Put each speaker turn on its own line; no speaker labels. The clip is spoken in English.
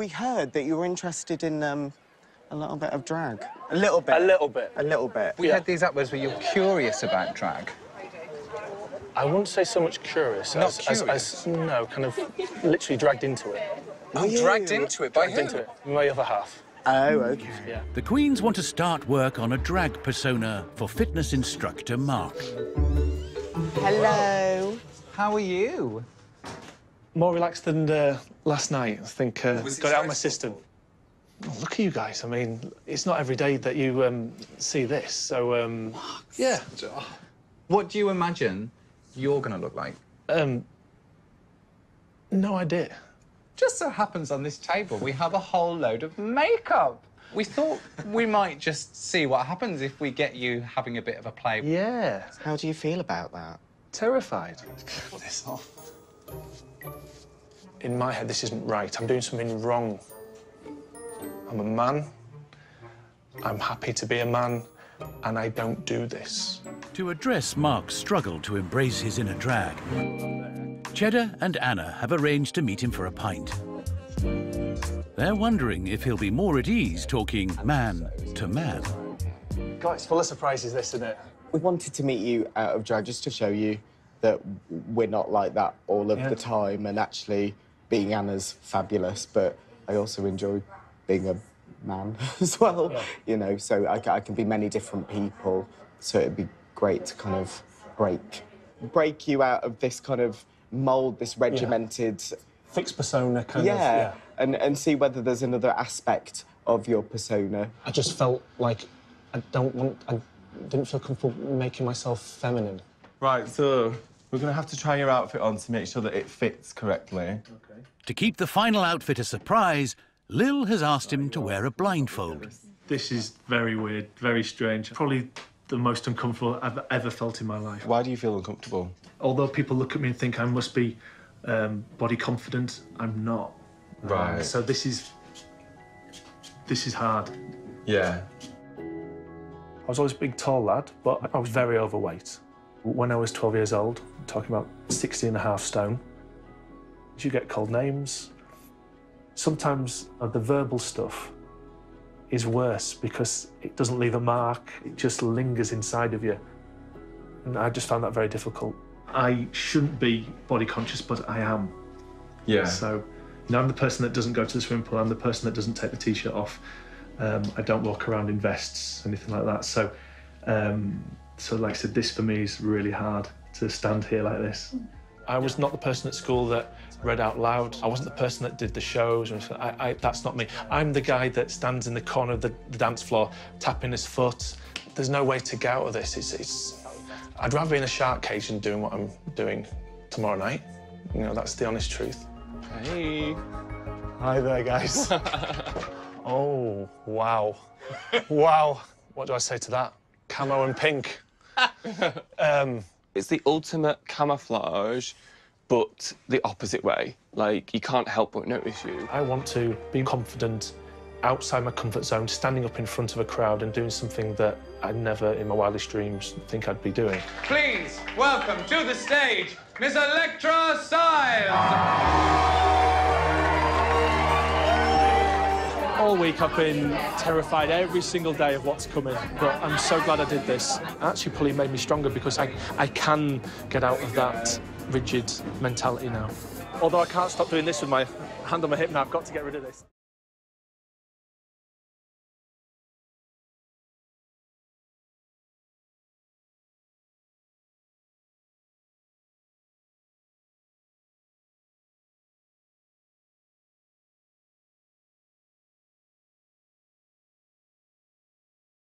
We heard that you were interested in um, a little bit of drag. A little bit.
A little bit.
A little bit.
We
Yeah.
had these upwards where you're curious about drag.
I wouldn't say so much curious
Not
as, as,
curious?
as no, kind of literally dragged into it.
I'm
you?
dragged into it by
Dragged
who?
into it. My other half.
Oh, okay.
Yeah.
The Queens want to start work on a drag persona for fitness instructor Mark.
Hello.
How are you?
More relaxed than uh, last night. I think uh,
Was
got it out of my
stressful?
system. Oh, look at you guys. I mean, it's not every day that you um, see this. So, um, yeah.
What do you imagine you're going to look like?
Um, no idea.
Just so happens on this table we have a whole load of makeup. We thought we might just see what happens if we get you having a bit of a play.
Yeah.
How do you feel about that?
Terrified. this off. In my head, this isn't right. I'm doing something wrong. I'm a man. I'm happy to be a man, and I don't do this.
To address Mark's struggle to embrace his inner drag, Cheddar and Anna have arranged to meet him for a pint. They're wondering if he'll be more at ease talking man to man.
God, it's full of surprises, this, isn't it?
We wanted to meet you out of drag just to show you that we're not like that all of
Yeah.
the time, and actually being Anna's fabulous, but I also enjoy being a man as well, you know, so I, I can be many different people, so it'd be great to kind of break break you out of this kind of mold, this regimented,
Fixed persona, kind
yeah,
of.
And, and see whether there's another aspect of your persona.
I just felt like I don't want. I didn't feel comfortable making myself feminine.
Right, so we're going to have to try your outfit on to make sure that it fits correctly. Okay.
To keep the final outfit a surprise, Lil has asked him to wear a blindfold.
This is very weird, very strange. Probably the most uncomfortable I've ever felt in my life.
Why do you feel uncomfortable?
Although people look at me and think I must be um, body confident, I'm not. Um,
Right.
so this is this is hard.
Yeah.
I was always a big, tall lad, but I was very overweight. When I was 12 years old, I'm talking about 60 and a half stone, you get called names. Sometimes uh, the verbal stuff is worse because it doesn't leave a mark, it just lingers inside of you. And I just found that very difficult.
I shouldn't be body conscious, but I am.
Yeah.
So, you know, I'm the person that doesn't go to the swimming pool. I'm the person that doesn't take the t-shirt off. Um, I don't walk around in vests, anything like that. So, um, so like I said, this for me is really hard to stand here like this. I was not the person at school that read out loud. I wasn't the person that did the shows. I, I, that's not me. I'm the guy that stands in the corner of the, the dance floor, tapping his foot. There's no way to get out of this. It's, it's, I'd rather be in a shark cage than doing what I'm doing tomorrow night. You know, that's the honest truth.
Hey.
Hi there, guys. oh, wow. wow. What do I say to that? Camo and pink. um,
It's the ultimate camouflage, but the opposite way. Like, you can't help but notice you.
I want to be confident outside my comfort zone, standing up in front of a crowd and doing something that I'd never in my wildest dreams think I'd be doing.
Please welcome to the stage Miss Electra Styles.
All week I've been terrified every single day of what's coming, but I'm so glad I did this. Actually, probably made me stronger because I, I can get out of that rigid mentality now. Although I can't stop doing this with my hand on my hip now, I've got to get rid of this.